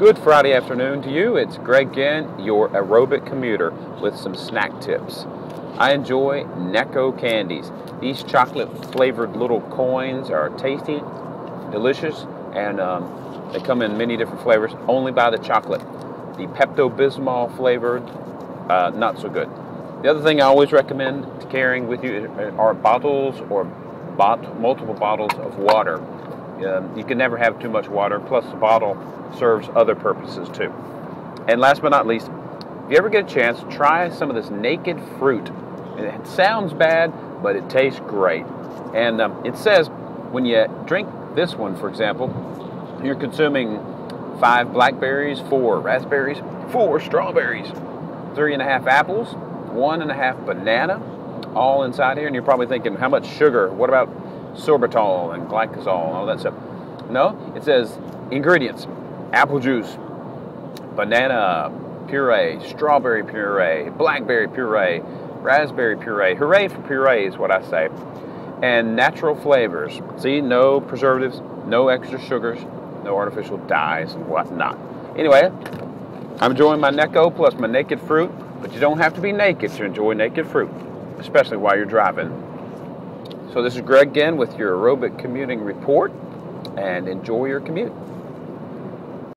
Good Friday afternoon to you. It's Greg Ginn, your aerobic commuter, with some snack tips. I enjoy Necco candies. These chocolate flavored little coins are tasty, delicious, and um, they come in many different flavors. Only buy the chocolate. The Pepto Bismol flavored, uh, not so good. The other thing I always recommend carrying with you are bottles or bot- multiple bottles of water. Um, you can never have too much water, plus, the bottle serves other purposes too. And last but not least, if you ever get a chance, try some of this naked fruit. It sounds bad, but it tastes great. And um, it says when you drink this one, for example, you're consuming five blackberries, four raspberries, four strawberries, three and a half apples, one and a half banana, all inside here. And you're probably thinking, how much sugar? What about sorbitol and glycosol and all that stuff? No, it says ingredients apple juice, banana puree, strawberry puree, blackberry puree, raspberry puree. Hooray for puree is what I say. And natural flavors. See, no preservatives, no extra sugars, no artificial dyes and whatnot. Anyway, I'm enjoying my Necco plus my naked fruit. But you don't have to be naked to enjoy naked fruit, especially while you're driving. So this is Greg again with your aerobic commuting report, and enjoy your commute.